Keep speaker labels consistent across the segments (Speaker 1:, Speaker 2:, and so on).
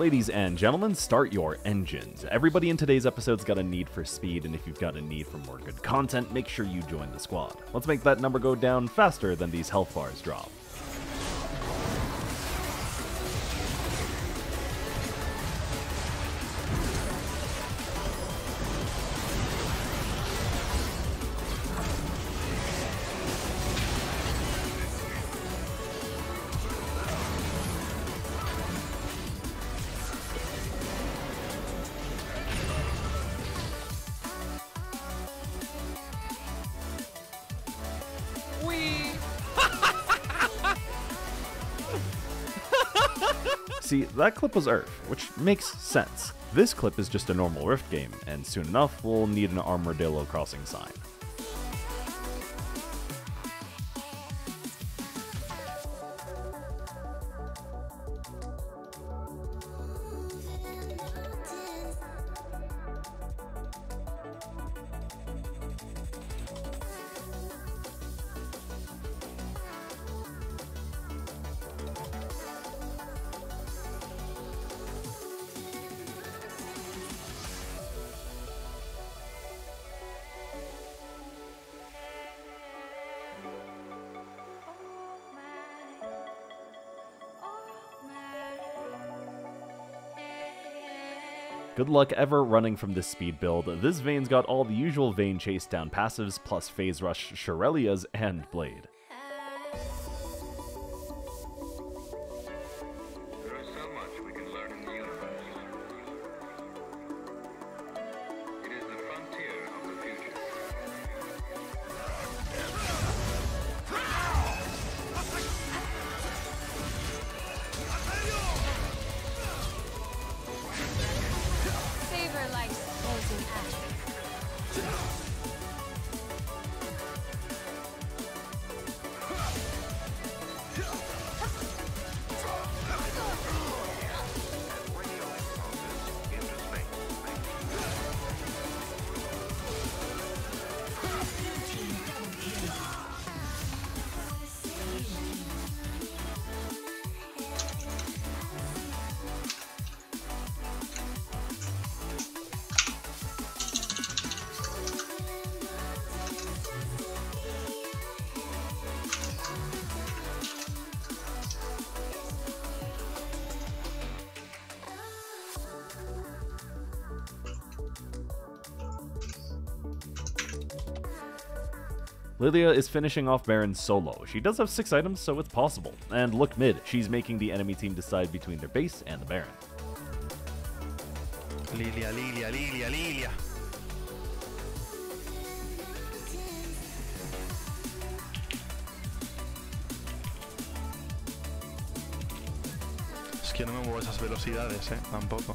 Speaker 1: Ladies and gentlemen, start your engines. Everybody in today's episode's got a need for speed, and if you've got a need for more good content, make sure you join the squad. Let's make that number go down faster than these health bars drop. See, that clip was URF, which makes sense. This clip is just a normal Rift game, and soon enough we'll need an Armadillo Crossing sign. Good luck ever running from this speed build. This Vayne's got all the usual Vayne chase down passives, plus Phase Rush, Shurelya's, and Blade.
Speaker 2: Act.
Speaker 1: Lilia is finishing off Baron solo. She does have 6 items, so it's possible. And look mid, she's making the enemy team decide between their base and the Baron.
Speaker 3: Lilia, Lilia, Lilia, Lilia. Es que no me muevo esas velocidades, eh, tampoco.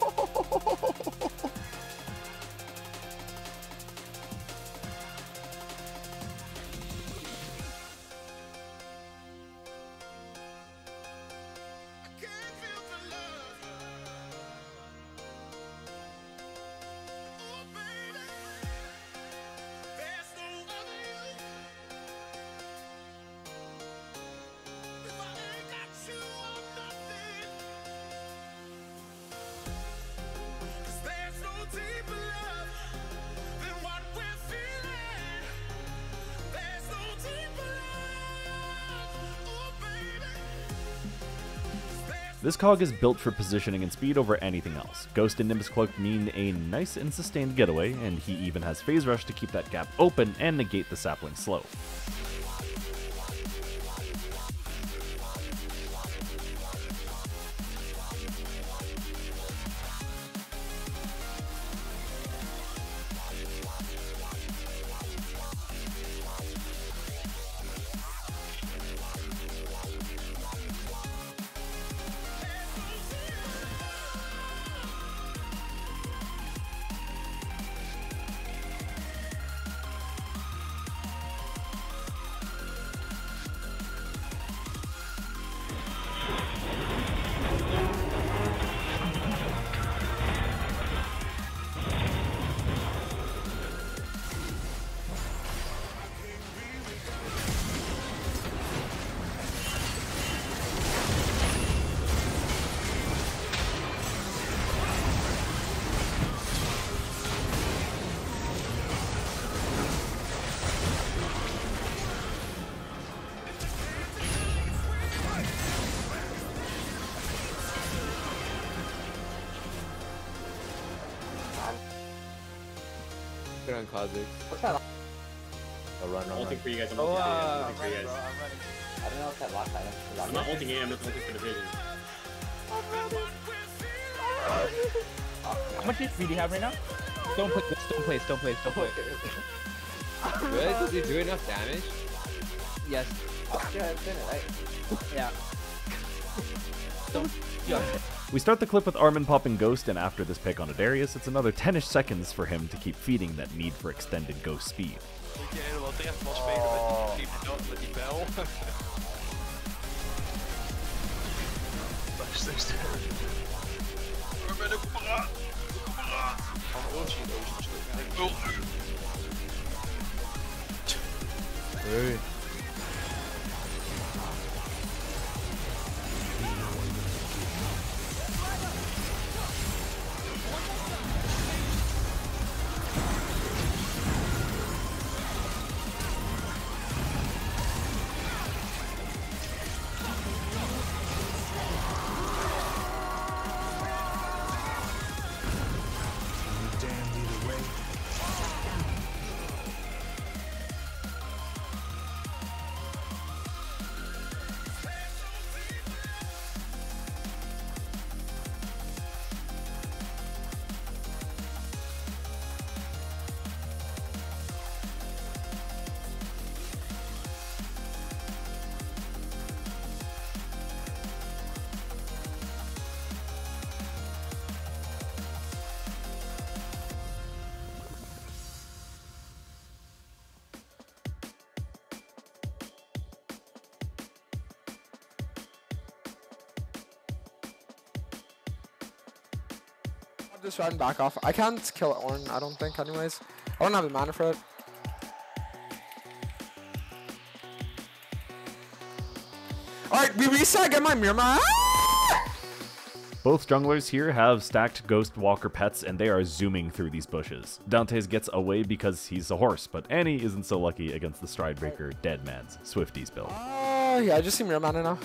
Speaker 1: This Kog is built for positioning and speed over anything else. Ghost and Nimbus Cloak mean a nice and sustained getaway, and he even has Phase Rush to keep that gap open and negate the sapling slow.
Speaker 4: On Kha'Zix.
Speaker 5: What's that?
Speaker 4: Oh, run, run,
Speaker 6: ulting for you guys. I'm
Speaker 5: Oh,
Speaker 6: ulting,
Speaker 5: uh,
Speaker 6: I'm for you
Speaker 5: running, bro. I'm. I don't know what's that lock item. Is that
Speaker 6: I'm not ulting it. I'm just ulting for the vision.
Speaker 5: How much HP do you have right now? Don't put this. Don't place. Don't place. Don't place.
Speaker 4: Really? Does he do enough damage?
Speaker 5: yes. Yeah, it's in it, right? Yeah. Don't. Yeah.
Speaker 1: We start the clip with Armin popping Ghost, and after this pick on a Darius, it's another 10ish seconds for him to keep feeding that need for extended Ghost speed.
Speaker 4: Hey.
Speaker 7: I'll just run back off. I can't kill Ornn, I don't think, anyways. I don't have the mana for it. Alright, we reset, get my Muramana. Ah!
Speaker 1: Both junglers here have stacked Gustwalker pets, and they are zooming through these bushes. Dantes gets away because he's a horse, but Annie isn't so lucky against the Stridebreaker Deadman's Swifties build.
Speaker 7: Oh, yeah, I just see Muramana now.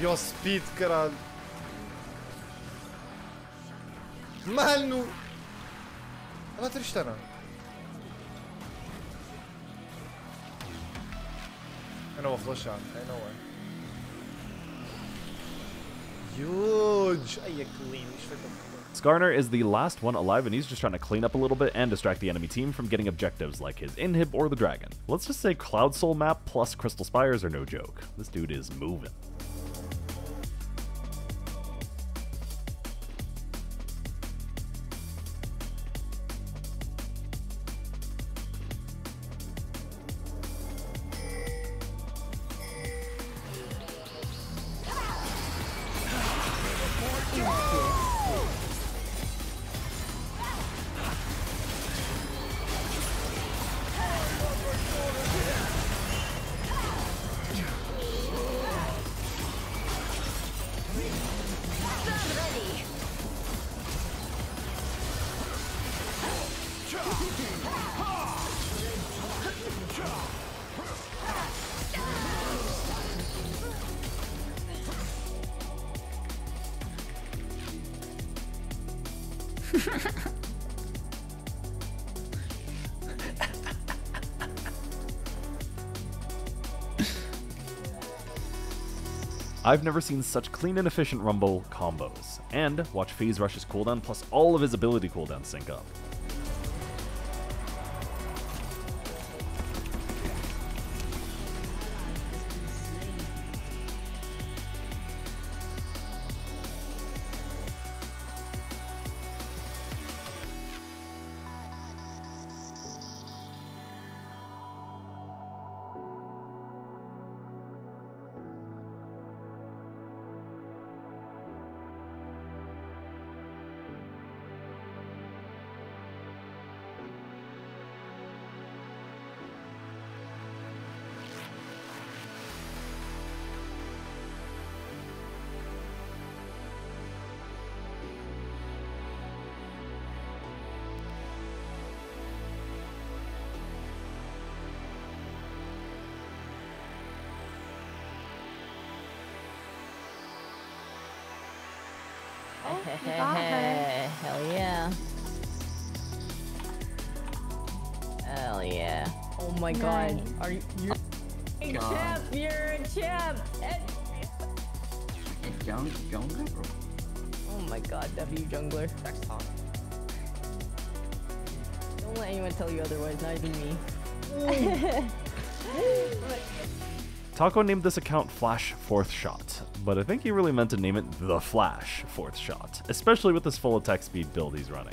Speaker 8: Io speed, caralho. Mano! Olha a Tristana. I know where. Huge! Clean.
Speaker 1: Skarner is the last one alive, and he's just trying to clean up a little bit and distract the enemy team from getting objectives like his inhib or the dragon. Let's just say Cloud Soul map plus Crystal Spires are no joke. This dude is moving. I've never seen such clean and efficient Rumble combos. And watch Phase Rush's cooldown plus all of his ability cooldowns sync up.
Speaker 6: Hell yeah. Hell yeah. Oh my god. Are you you're a champ, you're a champ. And-
Speaker 9: Young, younger, bro.
Speaker 6: Oh my god, W jungler.
Speaker 5: Next time.
Speaker 6: Don't let anyone tell you otherwise, not even me.
Speaker 1: Taco named this account Flash Fourth Shot, but I think he really meant to name it The Flash Fourth Shot, especially with this full attack speed build he's running.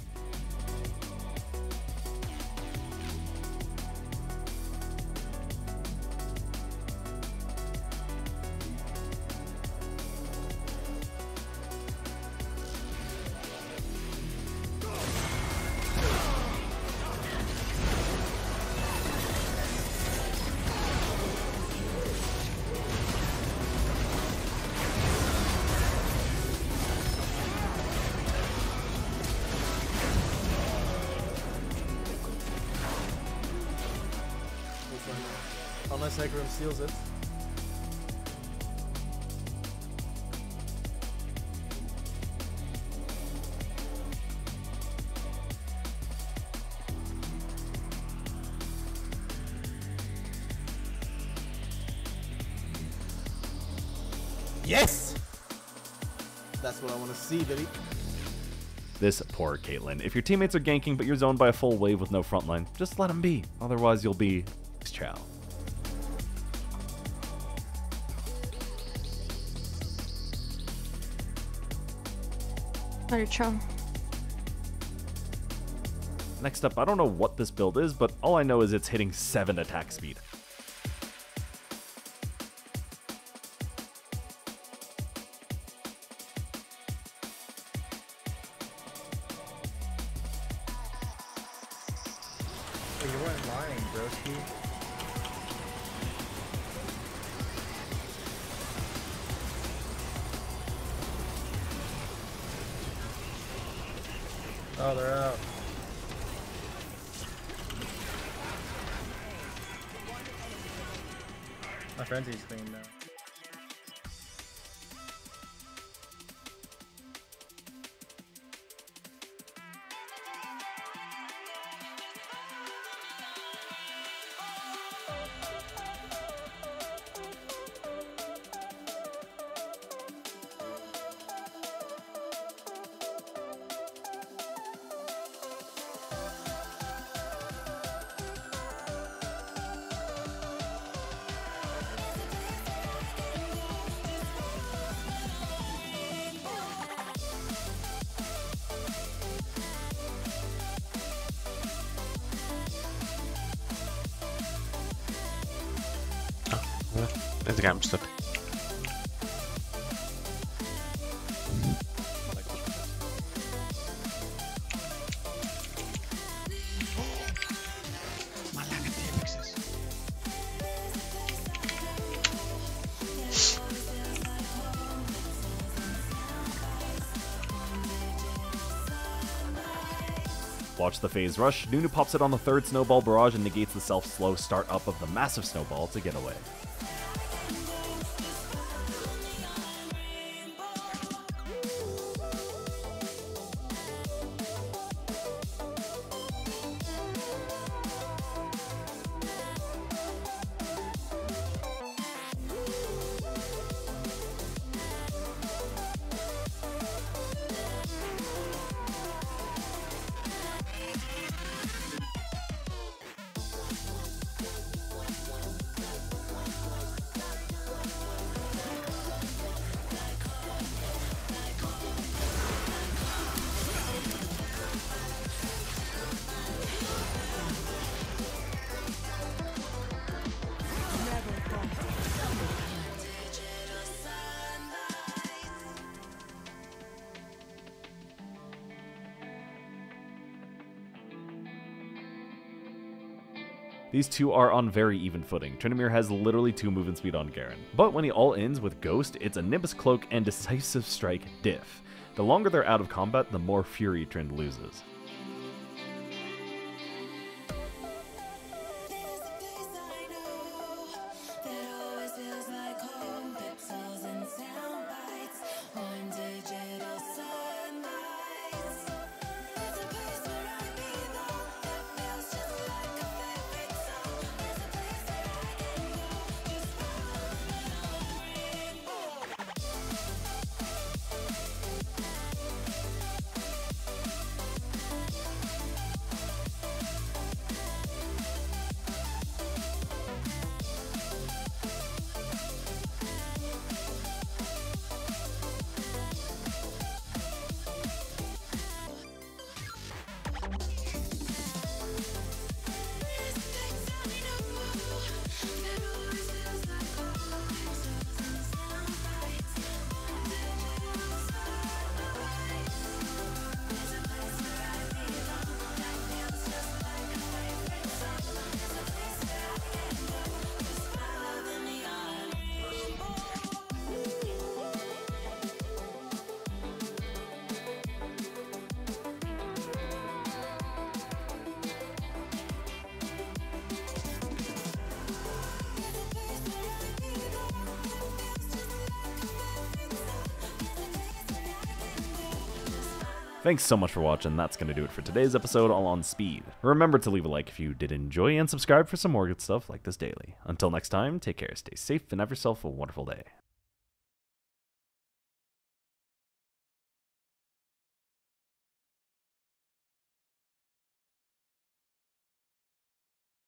Speaker 8: Hecarim steals it. Yes! That's what I want to see, baby.
Speaker 1: This poor Caitlyn. If your teammates are ganking but you're zoned by a full wave with no frontline, just let them be. Otherwise, you'll be chow.
Speaker 2: Very true.
Speaker 1: Next up, I don't know what this build is, but all I know is it's hitting 7 attack speed.
Speaker 8: You weren't lying, broski. Oh, they're out. My frenzy's clean now.
Speaker 10: Let's get.
Speaker 1: Watch the phase rush. Nunu pops it on the third snowball barrage and negates the self slow start up of the massive snowball to get away. These two are on very even footing. Tryndamere has literally two movement speed on Garen. But when he all ins with Ghost, it's a Nimbus Cloak and Decisive Strike diff. The longer they're out of combat, the more fury Trynd loses. Thanks so much for watching. That's going to do it for today's episode all on speed. Remember to leave a like if you did enjoy and subscribe for some more good stuff like this daily. Until next time, take care, stay safe, and have yourself a wonderful day.